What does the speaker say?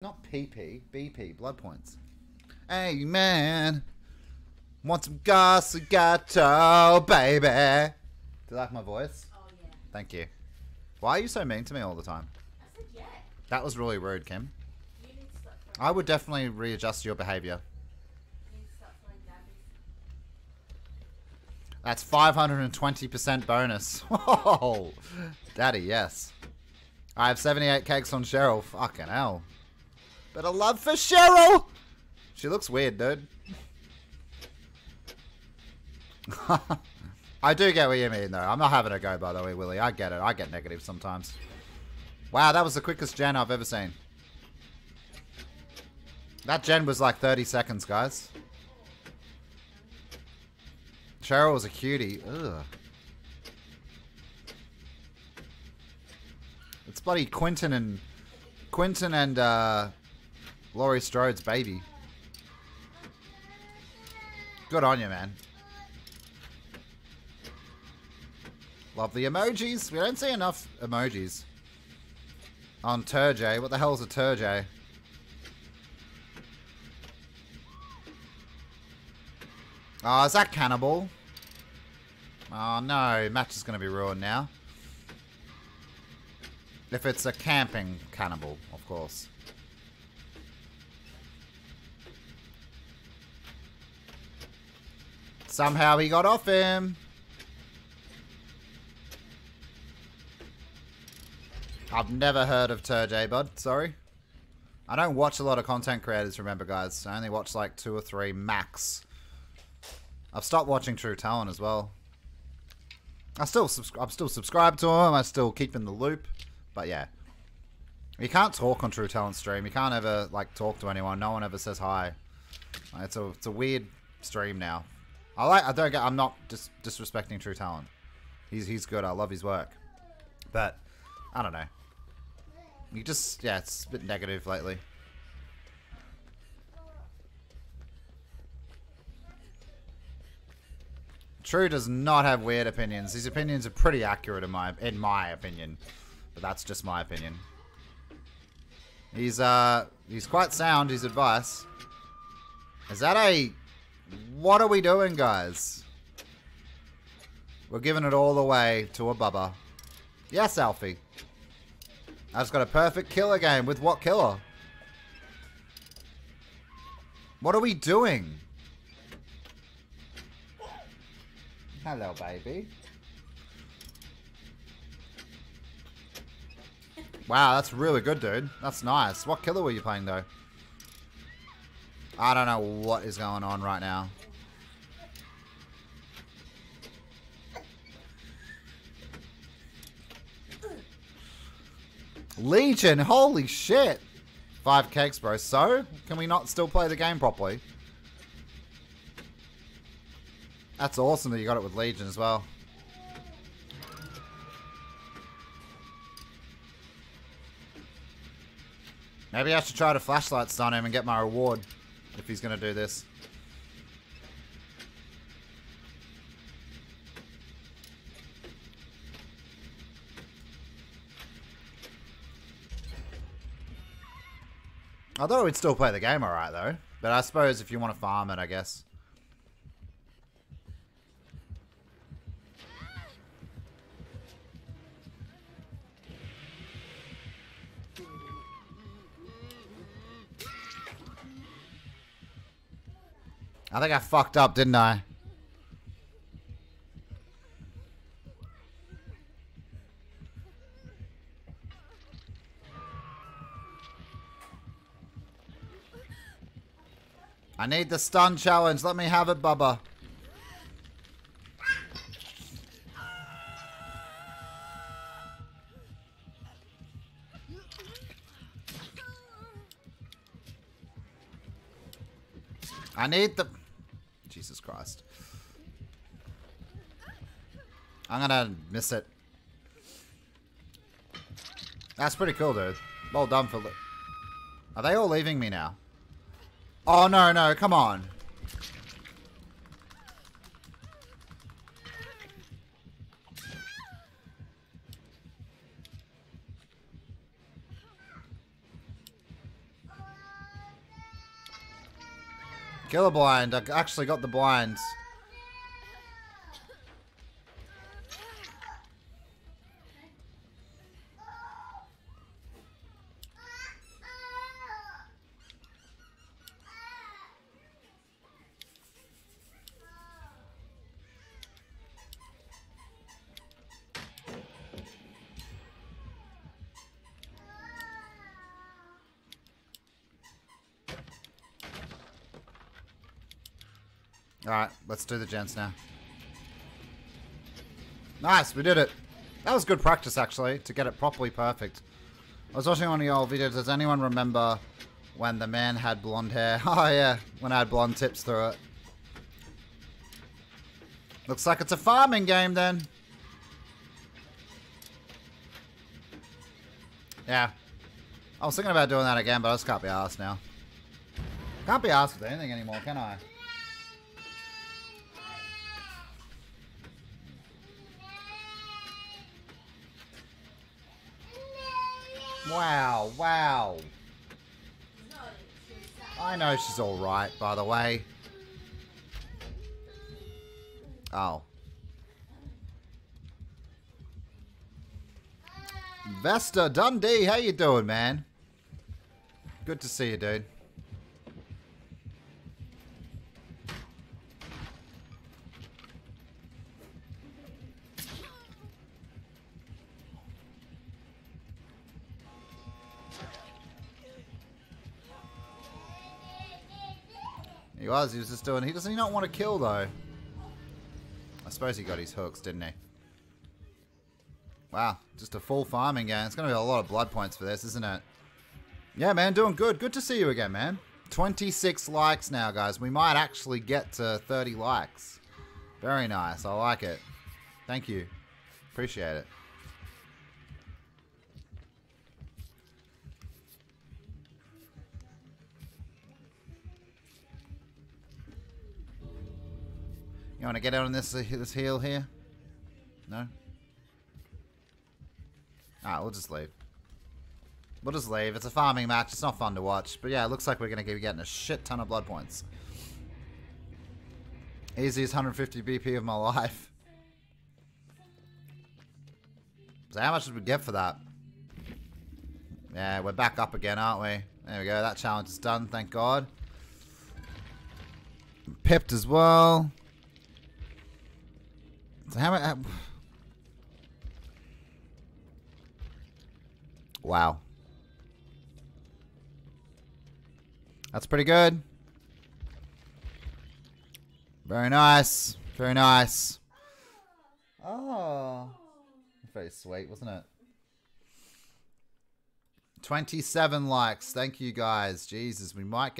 Not PP, BP, blood points. Hey man, want some Gateau, baby? Do you like my voice? Oh yeah. Thank you. Why are you so mean to me all the time? I said yeah. That was really rude, Kim. You need to stop throwing, I would definitely readjust your behavior. you need to stop throwing. That's 520% bonus. Oh, daddy, yes. I have 78 cakes on Cheryl. Fucking hell. A love for Cheryl! She looks weird, dude. I do get what you mean, though. I'm not having a go, by the way, Willie. I get it. I get negative sometimes. Wow, that was the quickest gen I've ever seen. That gen was like 30 seconds, guys. Cheryl was a cutie. Ugh. It's bloody Quentin and Quentin and uh, Laurie Strode's baby. Good on you, man. Love the emojis. We don't see enough emojis on Turjay. What the hell's a Turjay? Oh, ah, is that cannibal? Oh no, match is going to be ruined now. If it's a camping cannibal, of course. Somehow he got off him. I've never heard of Turjay, bud. Sorry. I don't watch a lot of content creators, remember, guys. I only watch like two or three max. I've stopped watching True Talent as well. I still I'm still subscribed to him. I still keep in the loop. But yeah. You can't talk on True Talent stream. You can't ever like talk to anyone. No one ever says hi. It's a it's a weird stream now. I like I don't get I'm not dis disrespecting True Talent. He's he's good. I love his work. But I don't know. You just yeah, it's a bit negative lately. True does not have weird opinions. His opinions are pretty accurate in my in my opinion. But that's just my opinion. He's uh he's quite sound, his advice. Is that a what are we doing, guys? We're giving it all away to a bubba. Yes, Alfie. Just got a perfect killer game. With what killer? What are we doing? Hello, baby. Wow, that's really good, dude. That's nice. What killer were you playing, though? I don't know what is going on right now. Legion, holy shit. Five cakes, bro. So, can we not still play the game properly? That's awesome that you got it with Legion as well. Maybe I should try to flashlight stun him and get my reward if he's going to do this. I thought we'd still play the game alright though. But I suppose if you want to farm it, I guess. I think I fucked up, didn't I? I need the stun challenge. Let me have it, Bubba. I need the... Christ. I'm gonna miss it. That's pretty cool, dude. Well done for... Are they all leaving me now? Oh, no, no, come on. Killer blind. I actually got the blind. Alright, let's do the gents now. Nice, we did it. That was good practice, actually, to get it properly perfect. I was watching one of your old videos. Does anyone remember when the man had blonde hair? Oh, yeah, when I had blonde tips through it. Looks like it's a farming game, then. Yeah. I was thinking about doing that again, but I just can't be asked now. Can't be asked with anything anymore, can I? Wow, wow. I know she's alright, by the way. Oh. Vesta Dundee, how you doing, man? Good to see you, dude. He was, he was just doing, he doesn't he not want to kill though? I suppose he got his hooks, didn't he? Wow, just a full farming game. It's going to be a lot of blood points for this, isn't it? Yeah, man, doing good. Good to see you again, man. 26 likes now, guys. We might actually get to 30 likes. Very nice. I like it. Thank you. Appreciate it. You want to get out on this this heel here? No? Alright, we'll just leave. We'll just leave. It's a farming match. It's not fun to watch. But yeah, it looks like we're going to be getting a shit ton of blood points. Easiest 150 BP of my life. So how much did we get for that? Yeah, we're back up again, aren't we? There we go. That challenge is done, thank God. Pipped as well. So how many... Wow. That's pretty good. Very nice. Very nice. Oh. Very sweet, wasn't it? 27 likes. Thank you guys. Jesus, we might get